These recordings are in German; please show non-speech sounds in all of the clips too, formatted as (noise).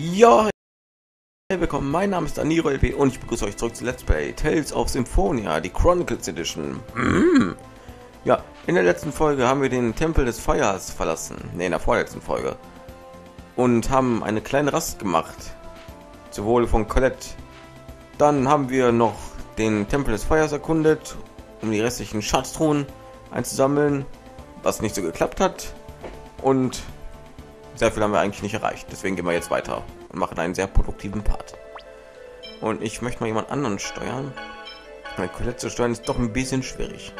Ja, willkommen, mein Name ist Daniro LP und ich begrüße euch zurück zu Let's Play Tales of Symphonia, die Chronicles Edition. Mm. Ja, in der letzten Folge haben wir den Tempel des Feuers verlassen, ne, in der vorletzten Folge. Und haben eine kleine Rast gemacht, zur Wohle von Colette. Dann haben wir noch den Tempel des Feuers erkundet, um die restlichen Schatztruhen einzusammeln, was nicht so geklappt hat. Und sehr viel haben wir eigentlich nicht erreicht. Deswegen gehen wir jetzt weiter und machen einen sehr produktiven Part. Und ich möchte mal jemand anderen steuern. Meine Colette zu steuern ist doch ein bisschen schwierig.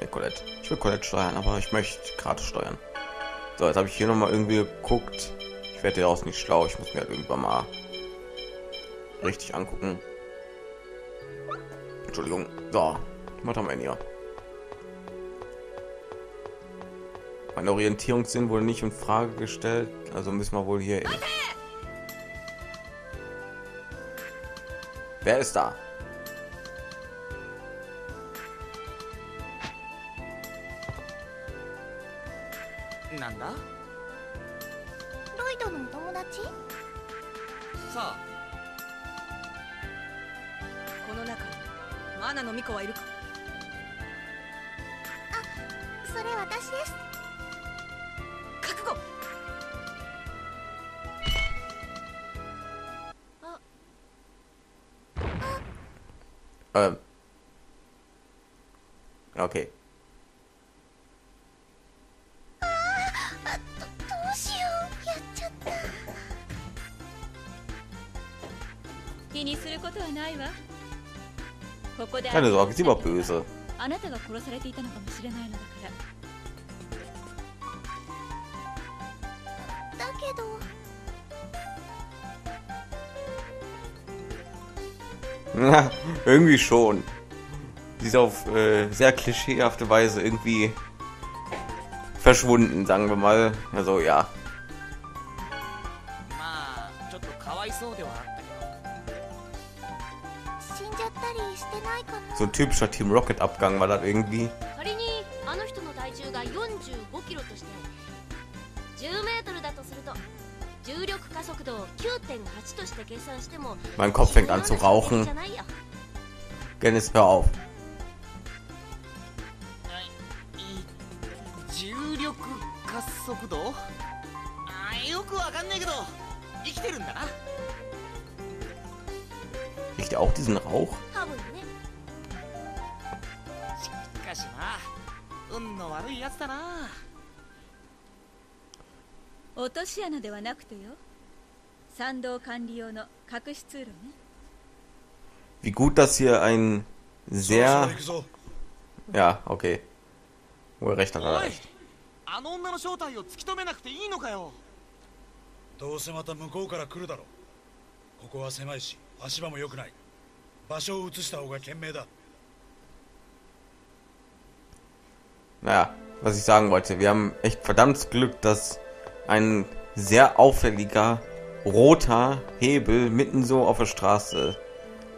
Nee, Colette. Ich will Colette steuern, aber ich möchte gerade steuern. So, jetzt habe ich hier noch mal irgendwie geguckt. Ich werde daraus nicht schlau. Ich muss mir halt irgendwann mal richtig angucken. Entschuldigung. So, was haben wir hier? Mein Orientierungssinn wurde nicht in Frage gestellt, also müssen wir wohl hier hin. Wer ist da? Okay. どうしようやっちゃった気にすることはないわここで Keine Sorge, sie war böse. あなたが殺されていたのかもしれないのだからだけど (laughs) irgendwie schon. die auf äh, sehr klischeehafte Weise irgendwie verschwunden, sagen wir mal. Also ja. So ein typischer Team Rocket Abgang war das irgendwie. Mein Kopf fängt an zu rauchen. Dennis, hör auf. 重力加速度あよくわかんないけど生きてるんだな Riecht ihr auch diesen Rauch? 多分ねしかしな運の悪いやつだな落とし穴ではなくてよ参道管理用の隠し通路ね Wie gut, dass hier ein そろ sehr... 行くぞ Ja, okay. Wo er recht hat, hat er おい recht. あの女の正体を突き止めなくていいのかよどうせまた向こうから来るだろうここは狭いし足場も良くない場所を移した方が賢明だ Naja, was ich sagen wollte, wir haben echt verdammt Glück, dass ein sehr auffälliger roter Hebel mitten so auf der Straße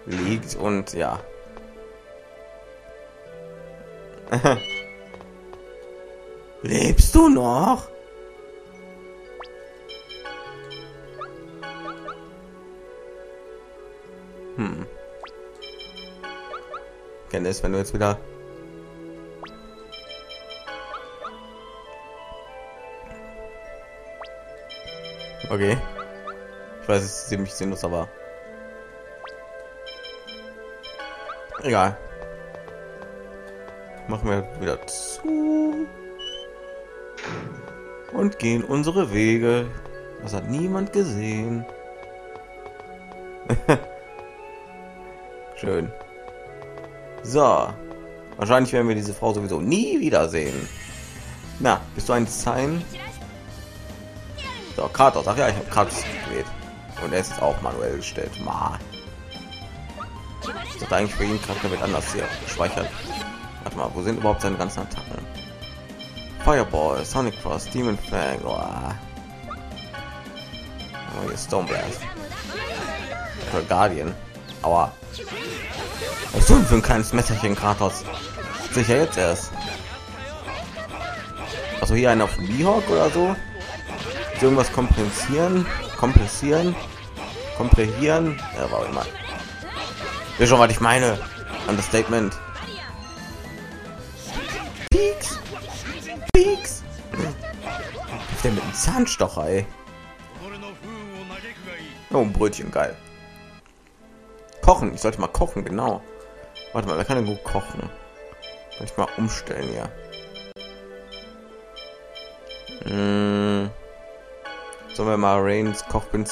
liegt und ja. (laughs) Lebst du noch? Hm. Dennis, wenn du jetzt wieder Okay. Ich weiß, es ist ziemlich sinnlos, aber egal. Machen wir wieder zu und gehen unsere Wege. Das hat niemand gesehen. (laughs) Schön. So. Wahrscheinlich werden wir diese Frau sowieso nie wiedersehen. Na, bist du ein Sign? So, Kratos. Ach ja, ich habe Kratos gewählt. Und er ist auch manuell gestellt. Ma. Ich dachte eigentlich für ihn Charakter wird anders hier gespeichert. Warte mal, wo sind überhaupt seine ganzen Attacken? Fireball, Sonic Cross, Demon Fang. Oh. Oh, hier Stone Blast. Oder Guardian. Aua. Was denn für ein kleines Messerchen, Kratos? Sicher jetzt erst. Also hier einer auf Mihawk oder so? Irgendwas kompensieren, kompensieren, komprimieren, ja, war immer. Ja, schon, was ich meine. Understatement. Zahnstocher, ey. Oh, ein Brötchen, geil. Kochen, ich sollte mal kochen, genau. Warte mal, da kann er gut kochen. Kann ich mal umstellen, ja. Hm. Sollen wir mal Rains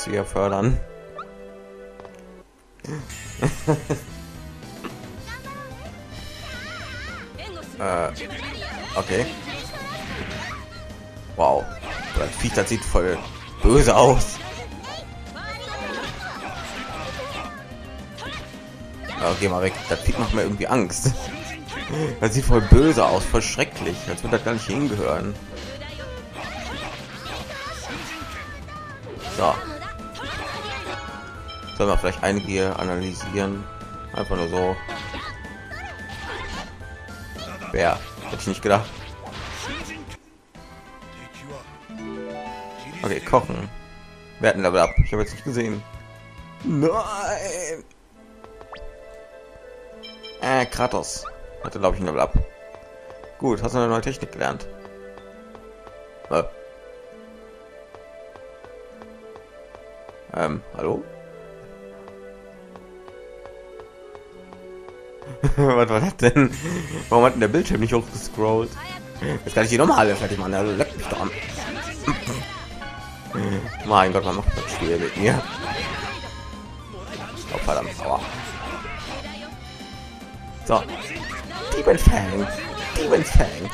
hier fördern? (laughs) äh, okay. Wow. Das Viech, das sieht voll böse aus. Ja, geh mal weg. Das Viech macht mir irgendwie Angst. Das sieht voll böse aus, voll schrecklich. Als würde das gar nicht hingehören. So. Sollen wir vielleicht einige analysieren? Einfach nur so. Wer? Hätte ich nicht gedacht. Okay, kochen. Wir hatten Level up. Ich habe jetzt nicht gesehen. Nein. Äh, Kratos. Hatte, glaube ich, ein Level up. Gut, hast du eine neue Technik gelernt? Äh. Ähm, hallo? (laughs) Was war das denn? Warum hat denn der Bildschirm nicht hochgescrollt? Jetzt kann ich die normale fertig machen. Also leck mich doch an. Mein Gott, man macht das Spiel mit mir. Oh, verdammt. Aua. So. Demon Fang. Demon Fang.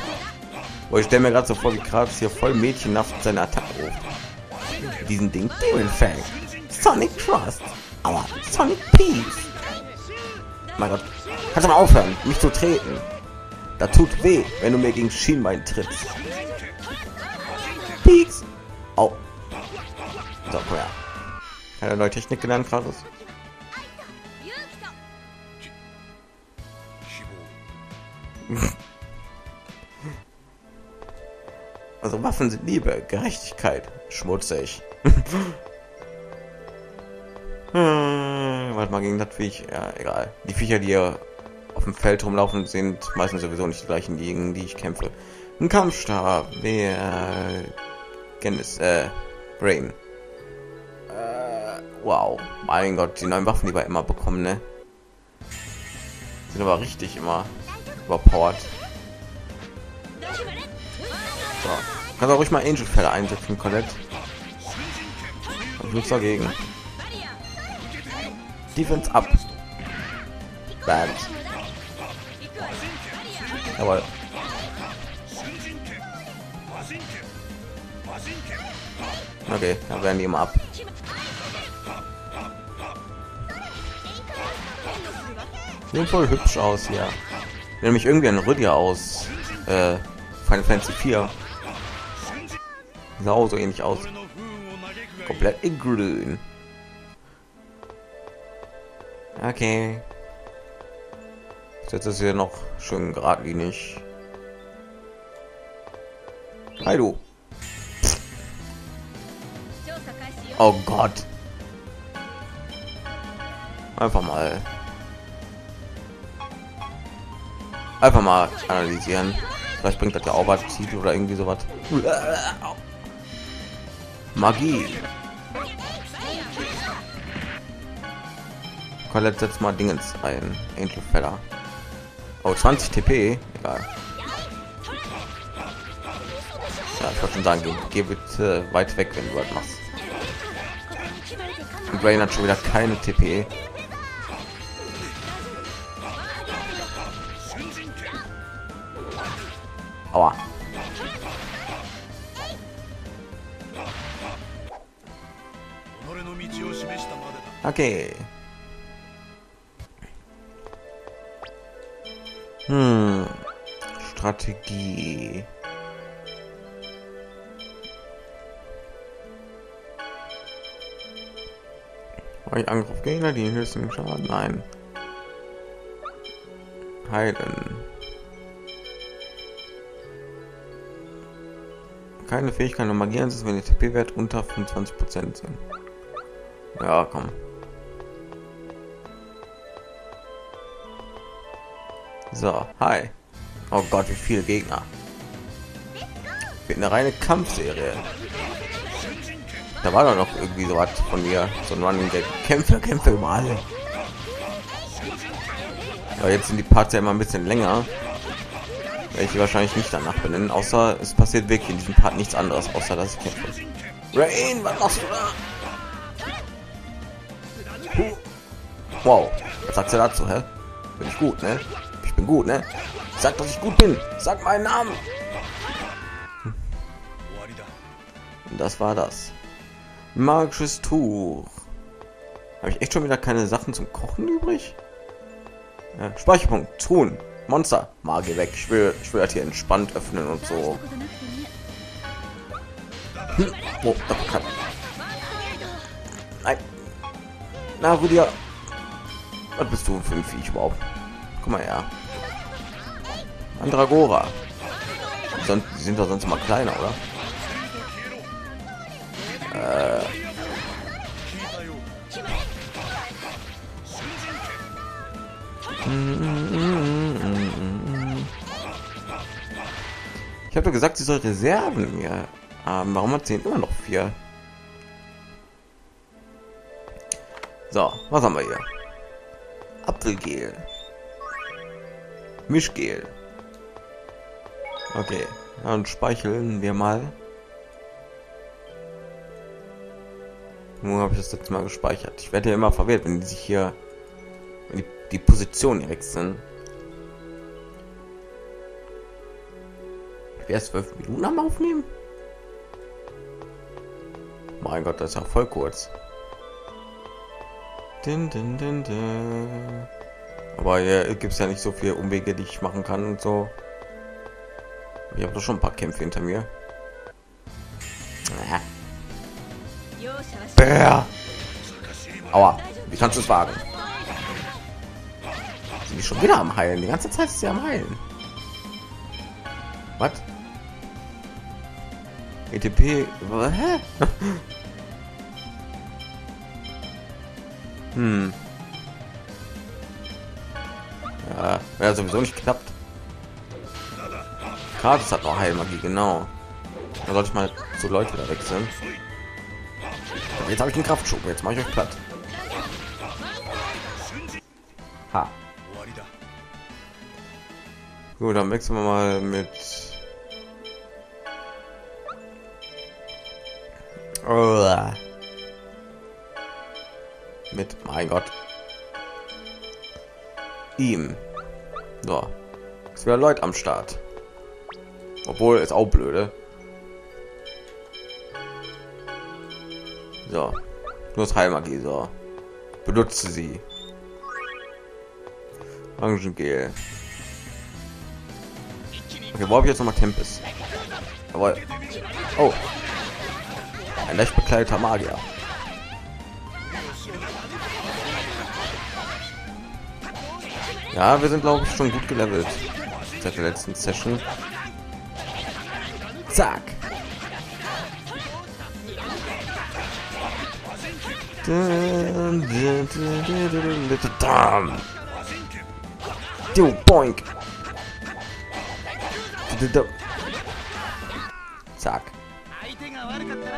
Oh, ich stelle mir gerade so vor, wie Kratos hier voll mädchenhaft seine Attacke ruft. Diesen Ding. Demon Fang. Sonic Trust. Aua. Sonic Peace. Mein Gott. Kannst du mal aufhören, mich zu treten? Da tut weh, wenn du mir gegen Schienbein trittst. Peaks. So, komm her. Keine neue Technik gelernt, Kratos? (laughs) Also Waffen sind Liebe, Gerechtigkeit, schmutzig. (laughs) hm, warte mal gegen das Viech. Ja, egal. Die Viecher, die hier auf dem Feld rumlaufen, sind meistens sowieso nicht die gleichen, gegen die ich kämpfe. Ein Kampfstab, wer Genis, äh, Brain. Wow, mein Gott, die neuen Waffen, die wir immer bekommen, ne? Sind aber richtig immer überpowered. So. Kannst auch ruhig mal Angel Fälle einsetzen, Colette. Ich nichts dagegen. Defense up. Bad. Jawohl. Okay, dann werden die immer ab. Sieht voll hübsch aus hier. Nämlich irgendwie ein Rüdiger aus äh, Final Fantasy 4. Genau so ähnlich aus. Komplett in grün. Okay. Jetzt ist hier noch schön geradlinig. Hi du. Oh Gott. Einfach mal Einfach mal analysieren. Vielleicht bringt das ja auch was, Ziel oder irgendwie sowas. Magie. Colette setzt mal Dingens ein. Angel Feller. Oh, 20 TP. Egal. Ja, ich wollte schon sagen, geh, geh bitte weit weg, wenn du was machst. Und Brain hat schon wieder keine TP. Okay. Hm. Strategie. Ein Angriff Gegner, die höchsten Schaden. Nein. Heilen. keine Fähigkeit und Magie einsetzt, wenn die TP-Wert unter 25% sind. Ja, komm. So, hi. Oh Gott, wie viele Gegner. Wird eine reine Kampfserie. Da war doch noch irgendwie so was von mir, so ein Running Gag. Kämpfe, Kämpfe über alle. Ja, jetzt sind die Parts ja immer ein bisschen länger. Die wahrscheinlich nicht danach benennen, außer es passiert wirklich in diesem Part nichts anderes, außer dass ich kämpfe. Rain, was machst du da? Wow, was sagst du dazu, hä? Bin ich gut, ne? bin gut, ne? Sag, dass ich gut bin. Sag meinen Namen. Und das war das. Magisches Tuch. Habe ich echt schon wieder keine Sachen zum Kochen übrig? Ja, Speicherpunkt. Truhen. Monster. Magie weg. Ich will, ich will halt hier entspannt öffnen und so. Hm. Oh, Uppercut. Nein. Na, Rüdiger. Was bist du für ein Viech überhaupt? Guck mal her. Andragora. Die Son- die sind doch sonst immer kleiner, oder? Äh. Ich habe doch gesagt, sie soll Reserven hier haben. Warum hat sie immer noch vier? So, was haben wir hier? Apfelgel. Mischgel. Okay, dann speicheln wir mal. Wo habe ich das letzte Mal gespeichert? Ich werde ja immer verwirrt, wenn die sich hier die, die Position wechseln. Ich werde zwölf Minuten am Aufnehmen. Mein Gott, das ist ja voll kurz. Din, din, din, din. Aber hier gibt es ja nicht so viele Umwege, die ich machen kann und so. Ich habe doch schon ein paar Kämpfe hinter mir. Bär. Aua, wie kannst du es wagen? Sind die schon wieder am Heilen? Die ganze Zeit ist sie am Heilen. Was? ETP? Hä? (laughs) hm. Ja, wäre sowieso nicht knappt. Gratis hat noch Heilmagie, genau. Da sollte ich mal zu Leute da wechseln. Jetzt habe ich einen Kraftschub, jetzt mache ich euch platt. Ha. Gut, dann wechseln wir mal mit... Oh. Mit, mein Gott. Ihm. So. Es wäre Leute am Start. Obwohl, ist auch blöde. So. Du hast Heilmagie, so. Benutze sie. Orangengel. Okay, wo habe ich jetzt nochmal Tempest? Jawohl. Oh. Ein leicht bekleideter Magier. Ja, wir sind glaube ich schon gut gelevelt. Seit der letzten Session. Zack. Du, boink. Zack.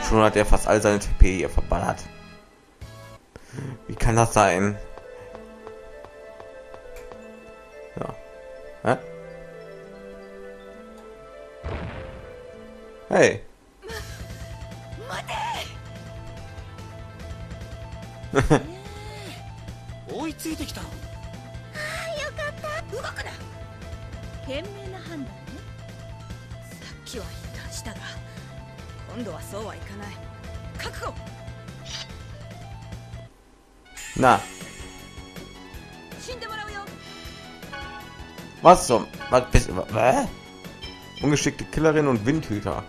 Schon hat er fast all seine TP hier verballert. Wie kann das sein? Ja. Hä? Hey. 追いついてきた賢明な判断ねさっきは一旦したが今度はそうはいかない覚悟 Na, 死んでもらうよ was zum... Was bist du... Hä? Ungeschickte Killerin und Windhüter.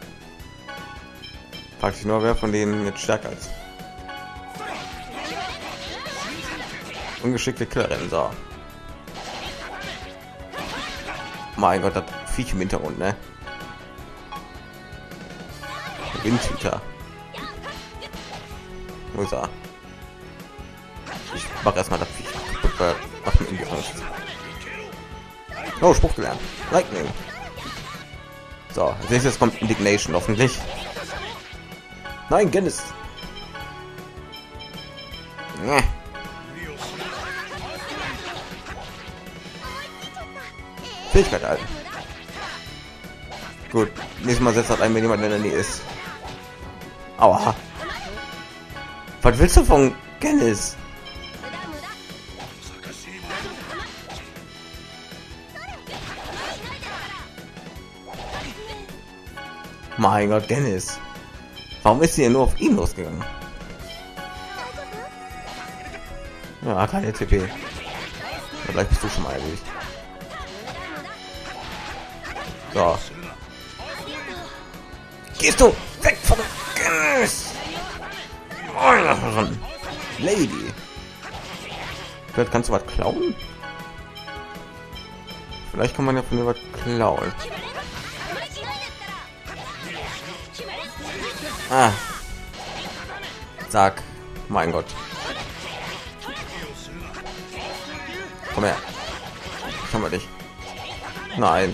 Frag dich nur, wer von denen jetzt stärker ist. Ungeschickte Killerin, so. Mein Gott, das Viech im Hintergrund, ne? Windhüter. Wo ist er? Ich mach erstmal das Viech macht mir Angst. Oh, Spruch gelernt. Lightning. So, als nächstes kommt Indignation hoffentlich. Nein, Gennis. Nee. Fähigkeit halten. Gut, nächstes Mal setzt halt ein, wenn jemand in der Nähe ist. Aua. Was willst du von Gennis? Mein Gott, Dennis. Warum ist sie nur auf ihn losgegangen? Ja, keine TP. Vielleicht bist du schon mal erledigt. So. Gehst du weg von Dennis! Lady. Vielleicht kannst du was klauen? Vielleicht kann man ja von mir was klauen. Ah. Sag. Mein Gott. Komm her. Kann man dich. Nein.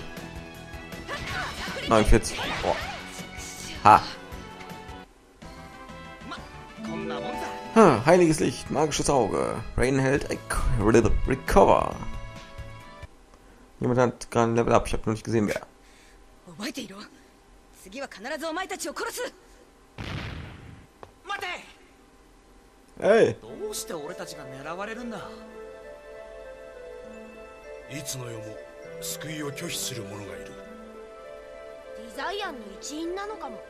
49. Oh. Ha. Ha, heiliges Licht, magisches Auge. Rain hält Recover. Jemand hat gerade ein Level up. Ich habe noch nicht gesehen, wer. 待て。Hey. どうして俺たちが狙われるんだ？いつの世も救いを拒否する者がいる。デザイアンの一員なのかも。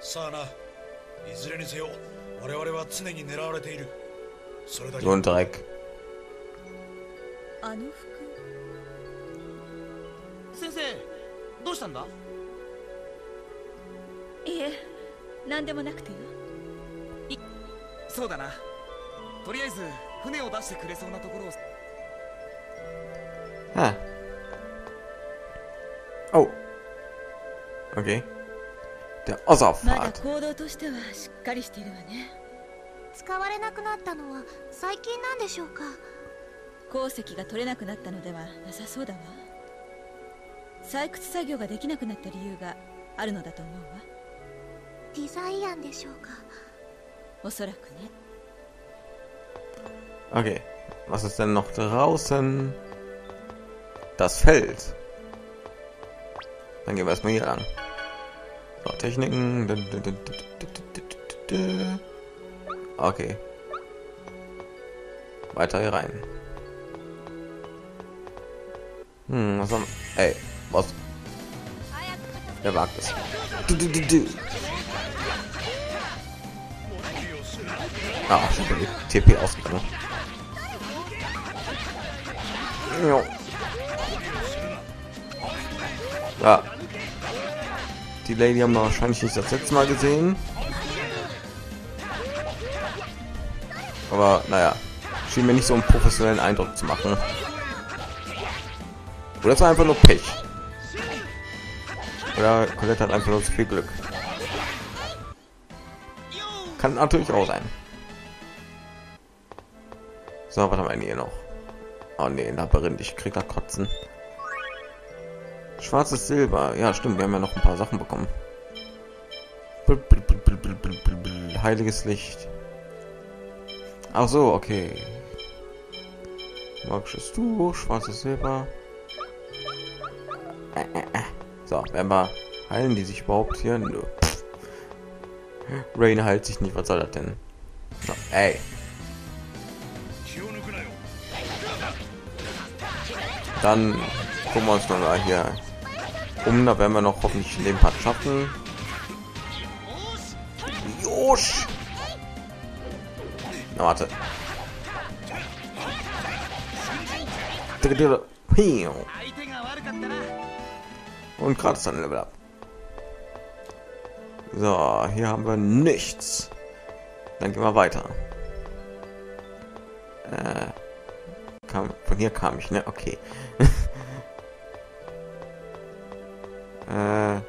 さあな。いずれにせよ我々は常に狙われている。それだけ。Dreck. あの服。先生どうしたんだ？いえ何でもなくてよそうだなとりあえず船を出してくれそうなところを Ah. Oh. Okay. まだ.行動としてはしっかりしているわね使われなくなったのは最近なんでしょうか？鉱石が取れなくなったのではなさそうだわ採掘作業ができなくなった理由があるのだと思うわデザイアンでしょうか？おそらくね Okay. Was ist denn noch draußen? Das Feld. Dann gehen wir erstmal hier lang. So, Techniken. Okay. Weiter hier rein. Hm, was haben Ey, was? Wer wagt es? Ah, schon die TP ausgegangen. Jo. Ja. Die Lady haben wir wahrscheinlich nicht das letzte Mal gesehen. Aber naja, schien mir nicht so einen professionellen Eindruck zu machen. Oder es war einfach nur Pech. Oder Colette hat einfach nur zu viel Glück. Kann natürlich auch sein. So, was haben wir hier noch? Oh ne, Labyrinth, ich krieg da Kotzen. Schwarzes Silber. Ja, stimmt, wir haben ja noch ein paar Sachen bekommen. Heiliges Licht. Ach so, okay. Magisches Tuch, schwarzes Silber. Äh, äh, äh. So, werden wir heilen die sich überhaupt hier? Nö. Rain heilt sich nicht, was soll das denn? So, ey. Dann gucken wir uns mal hier um. Da werden wir noch hoffentlich in dem Part schaffen. Josh! Na, warte. Und gerade ist dann Level Up. So, hier haben wir nichts. Dann gehen wir weiter. Äh kam, von hier kam ich, ne? Okay. (laughs) äh,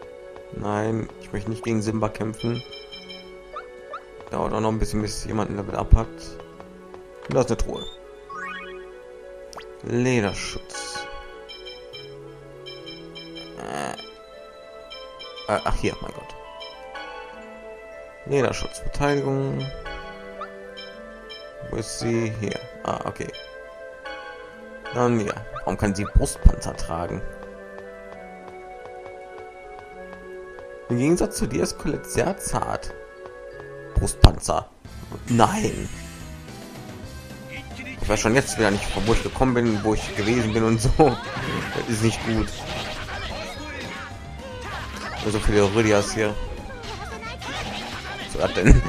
Nein, ich möchte nicht gegen Simba kämpfen. Dauert auch noch ein bisschen, bis jemand ein Level ab hat. Und da ist eine Truhe. Lederschutz. Äh. Äh, ach hier, mein Gott. Lederschutz, Verteidigung. Wo ist sie? Hier. Ah, okay. Dann ja. Warum kann sie Brustpanzer tragen? Im Gegensatz zu dir ist Colette sehr zart. Brustpanzer. Nein. Ich weiß schon jetzt wieder nicht, wo ich gekommen bin, wo ich gewesen bin und so. Das ist nicht gut. So viele Rüdias hier. Was denn?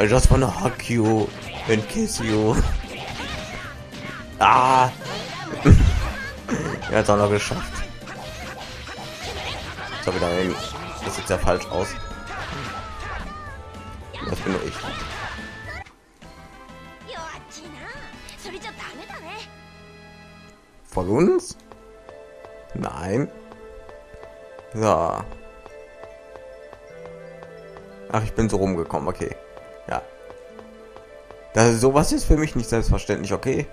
I just wanna hug you and kiss you. Ah! er hat es auch noch geschafft. So, wieder hin. Das sieht ja falsch aus. Das bin nur ich. Von uns? Nein. So. Ach, ich bin so rumgekommen, okay. Ja. Das ist sowas ist für mich nicht selbstverständlich, okay?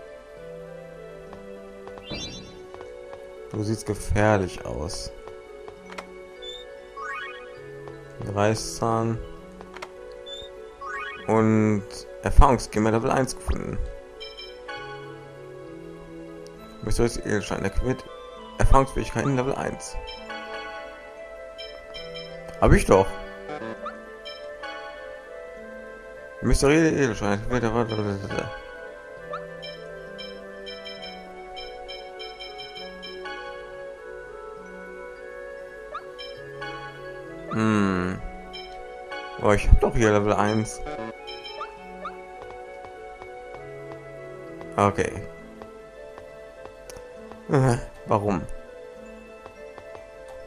Du siehst gefährlich aus. Reißzahn. Und Erfahrungsgemäß Level 1 gefunden. Mysteriös Edelstein aktiviert Erfahrungsfähigkeiten Level 1. Habe ich doch. Mysteriös Edelstein Oh, ich habe doch hier Level 1. Okay. Äh, Warum?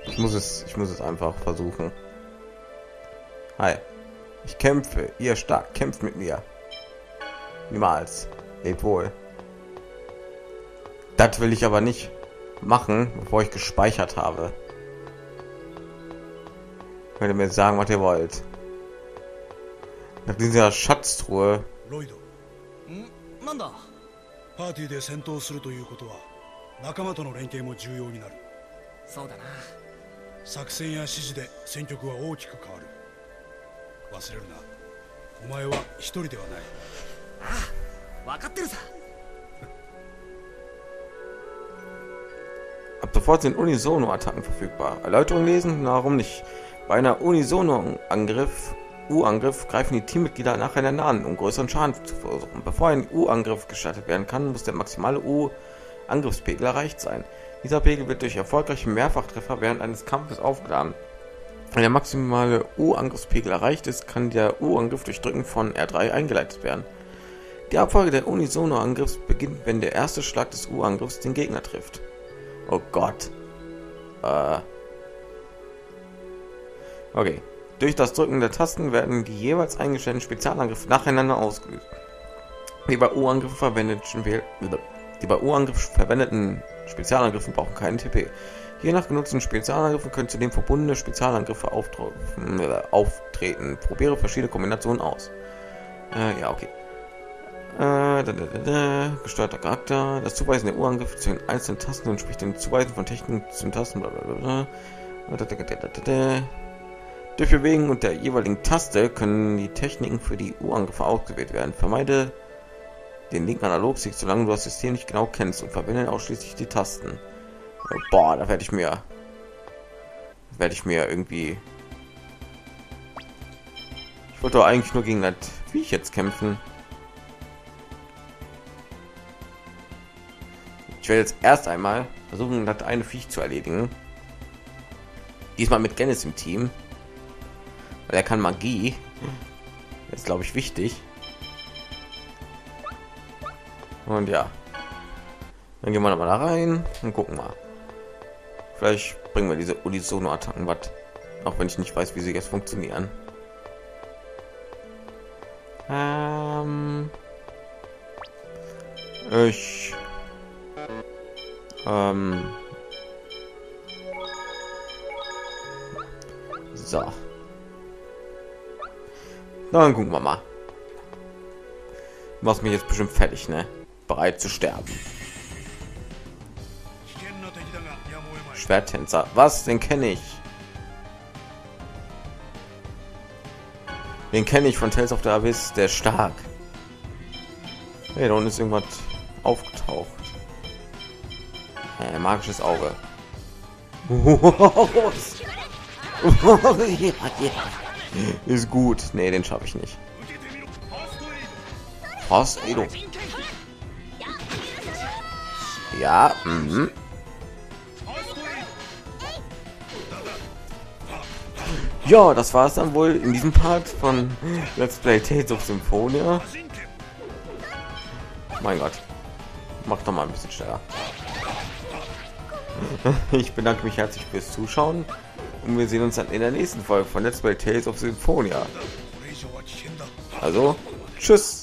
Ich muss es, ich muss es einfach versuchen. Hi. Ich kämpfe. Ihr stark. Kämpft mit mir. Niemals. Lebt wohl. Das will ich aber nicht machen, bevor ich gespeichert habe. Könnt ihr mir sagen, was ihr wollt. Nach dieser Schatztruhe ロイドんなんだパーティーで戦闘するということは仲間との連携も重要になるそうだな作戦や指示で戦局は大きく変わる忘れるなお前は一人ではない分かってるさ Ab sofort sind Unisono-Attacken verfügbar. Erläuterung lesen? Na, Warum nicht? Bei einer Unisono-Angriff, U-Angriff, greifen die Teammitglieder nacheinander an, um größeren Schaden zu verursachen. Bevor ein U-Angriff gestartet werden kann, muss der maximale U-Angriffspegel erreicht sein. Dieser Pegel wird durch erfolgreiche Mehrfachtreffer während eines Kampfes aufgeladen. Wenn der maximale U-Angriffspegel erreicht ist, kann der U-Angriff durch Drücken von R3 eingeleitet werden. Die Abfolge der Unisono-Angriffs beginnt, wenn der erste Schlag des U-Angriffs den Gegner trifft. Oh Gott. Äh. Okay. Durch das Drücken der Tasten werden die jeweils eingestellten Spezialangriffe nacheinander ausgelöst. Die bei U-Angriffen verwendeten, verwendeten Spezialangriffen brauchen keinen TP. Je nach genutzten Spezialangriffen können zudem verbundene Spezialangriffe äh, auftreten. Probiere verschiedene Kombinationen aus. Äh, ja, okay. Äh, da, da, da. Gesteuerter Charakter. Das Zuweisen der U-Angriffe zu den einzelnen Tasten entspricht dem Zuweisen von Techniken zu den Tasten. Bla, Durch Bewegen und der jeweiligen Taste können die Techniken für die U-Angriffe ausgewählt werden. Vermeide den linken Analogstick, solange du das System nicht genau kennst und verwende ausschließlich die Tasten. Boah, da werde ich mir werde ich mir irgendwie ich wollte doch eigentlich nur gegen das Viech jetzt kämpfen. Ich werde jetzt erst einmal versuchen, das eine Viech zu erledigen. Diesmal mit Gennis im Team. Weil er kann Magie. Das ist, glaube ich, wichtig. Und ja. Dann gehen wir noch mal da rein und gucken mal. Vielleicht bringen wir diese Unisono-Attacken was. Auch wenn ich nicht weiß, wie sie jetzt funktionieren. Ähm ich So. Dann gucken wir mal. Was mich jetzt bestimmt fertig, ne? Bereit zu sterben. Schwerttänzer. Was? Den kenne ich. Den kenne ich von Tales of the Abyss. Der stark. Hey, da unten ist irgendwas aufgetaucht. Hey, magisches Auge. (laughs) Ist gut. Nee, den schaffe ich nicht. Fast Edo. Ja, mhm. Ja, das war es dann wohl in diesem Part von Let's Play Tales of Symphonia. Mein Gott. Mach doch mal ein bisschen schneller. (laughs) Ich bedanke mich herzlich fürs Zuschauen und wir sehen uns dann in der nächsten Folge von Let's Play Tales of Symphonia. Also, tschüss.